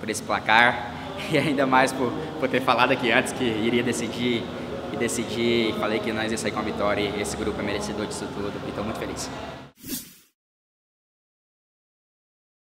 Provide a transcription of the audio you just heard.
por esse placar e ainda mais por, por ter falado aqui antes que iria decidir e decidi, falei que nós ia sair com a vitória e esse grupo é merecedor disso tudo e estou muito feliz.